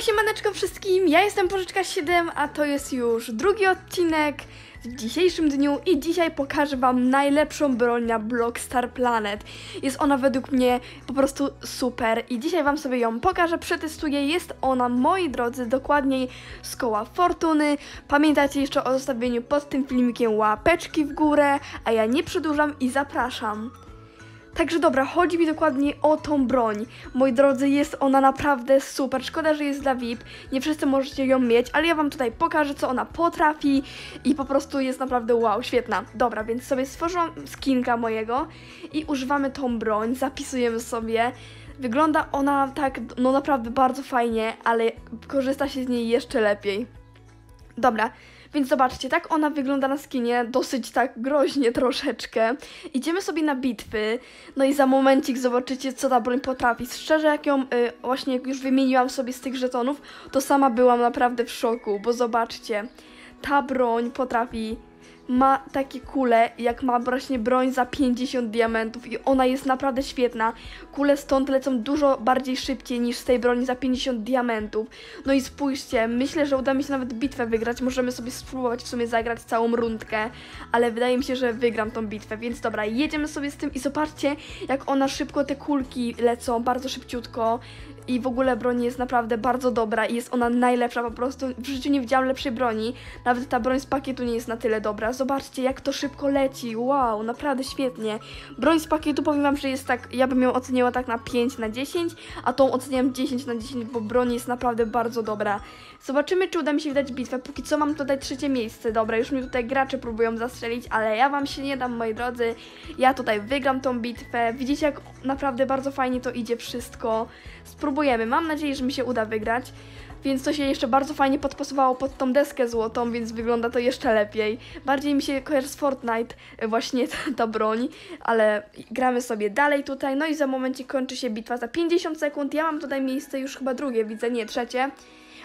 Siemanko wszystkim, ja jestem Pożyczka 7, a to jest już drugi odcinek w dzisiejszym dniu i dzisiaj pokażę wam najlepszą broń na Blockstar Planet. Jest ona według mnie po prostu super i dzisiaj wam sobie ją pokażę, przetestuję. Jest ona, moi drodzy, dokładniej z koła Fortuny. Pamiętajcie jeszcze o zostawieniu pod tym filmikiem łapeczki w górę, a ja nie przedłużam i zapraszam. Także dobra, chodzi mi dokładnie o tą broń. Moi drodzy, jest ona naprawdę super. Szkoda, że jest dla VIP. Nie wszyscy możecie ją mieć, ale ja wam tutaj pokażę, co ona potrafi i po prostu jest naprawdę wow, świetna. Dobra, więc sobie stworzyłam skinka mojego i używamy tą broń, zapisujemy sobie. Wygląda ona tak, no naprawdę bardzo fajnie, ale korzysta się z niej jeszcze lepiej. Dobra, więc zobaczcie, tak ona wygląda na skinie, dosyć tak groźnie troszeczkę. Idziemy sobie na bitwy, no i za momencik zobaczycie, co ta broń potrafi. Szczerze, jak ją y, właśnie już wymieniłam sobie z tych żetonów, to sama byłam naprawdę w szoku, bo zobaczcie, ta broń potrafi ma takie kule, jak ma właśnie broń za 50 diamentów i ona jest naprawdę świetna. Kule stąd lecą dużo bardziej szybciej niż z tej broni za 50 diamentów. No i spójrzcie, myślę, że uda mi się nawet bitwę wygrać. Możemy sobie spróbować w sumie zagrać całą rundkę, ale wydaje mi się, że wygram tą bitwę, więc dobra, jedziemy sobie z tym i zobaczcie, jak ona szybko te kulki lecą, bardzo szybciutko i w ogóle broń jest naprawdę bardzo dobra i jest ona najlepsza po prostu. W życiu nie widziałam lepszej broni. Nawet ta broń z pakietu nie jest na tyle dobra. Zobaczcie, jak to szybko leci. Wow, naprawdę świetnie. Broń z pakietu powiem wam, że jest tak, ja bym ją oceniła tak na 5 na 10, a tą oceniam 10 na 10, bo broń jest naprawdę bardzo dobra. Zobaczymy, czy uda mi się wydać bitwę. Póki co mam tutaj trzecie miejsce. Dobra, już mi tutaj gracze próbują zastrzelić, ale ja wam się nie dam, moi drodzy. Ja tutaj wygram tą bitwę. Widzicie, jak naprawdę bardzo fajnie to idzie wszystko. Spróbujemy. Mam nadzieję, że mi się uda wygrać. Więc to się jeszcze bardzo fajnie podpasowało pod tą deskę złotą, więc wygląda to jeszcze lepiej. Bardziej mi się kojarzy z Fortnite e, właśnie ta, ta broń, ale gramy sobie dalej tutaj. No i za momencie kończy się bitwa za 50 sekund. Ja mam tutaj miejsce już chyba drugie, widzę, nie trzecie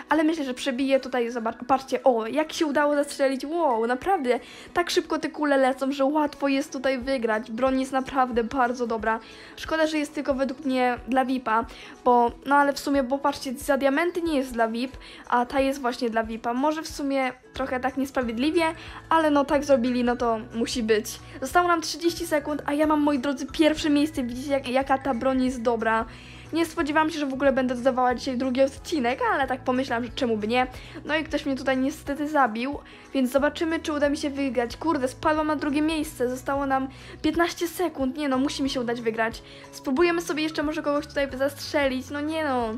ale myślę, że przebiję tutaj, zobacz, patrzcie, o, jak się udało zastrzelić, wow, naprawdę, tak szybko te kule lecą, że łatwo jest tutaj wygrać, broń jest naprawdę bardzo dobra, szkoda, że jest tylko według mnie dla VIPa, bo, no ale w sumie, bo patrzcie, za diamenty nie jest dla VIP, a ta jest właśnie dla VIPa, może w sumie trochę tak niesprawiedliwie, ale no tak zrobili, no to musi być. Zostało nam 30 sekund, a ja mam, moi drodzy, pierwsze miejsce, widzicie, jak, jaka ta broń jest dobra, nie spodziewałam się, że w ogóle będę dodawała dzisiaj drugi odcinek, ale tak pomyślałam, że czemu by nie. No i ktoś mnie tutaj niestety zabił, więc zobaczymy, czy uda mi się wygrać. Kurde, spadłam na drugie miejsce, zostało nam 15 sekund. Nie no, musi mi się udać wygrać. Spróbujemy sobie jeszcze może kogoś tutaj zastrzelić. No nie no,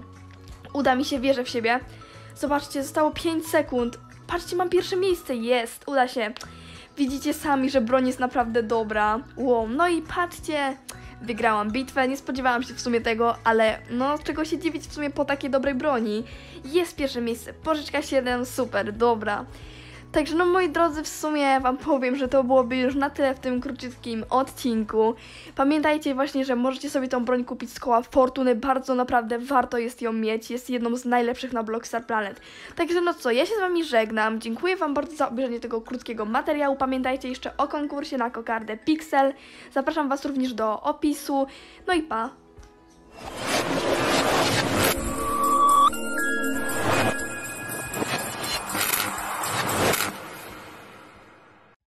uda mi się, wierzę w siebie. Zobaczcie, zostało 5 sekund. Patrzcie, mam pierwsze miejsce, jest, uda się. Widzicie sami, że broń jest naprawdę dobra. Wow, no i patrzcie, wygrałam bitwę. Nie spodziewałam się w sumie tego, ale no czego się dziwić w sumie po takiej dobrej broni. Jest pierwsze miejsce, pożyczka 7, super, dobra. Także no moi drodzy, w sumie Wam powiem, że to byłoby już na tyle w tym króciutkim odcinku. Pamiętajcie właśnie, że możecie sobie tą broń kupić z koła Fortuny, bardzo naprawdę warto jest ją mieć, jest jedną z najlepszych na Blockstar Planet. Także no co, ja się z Wami żegnam, dziękuję Wam bardzo za obejrzenie tego krótkiego materiału, pamiętajcie jeszcze o konkursie na kokardę Pixel, zapraszam Was również do opisu, no i pa!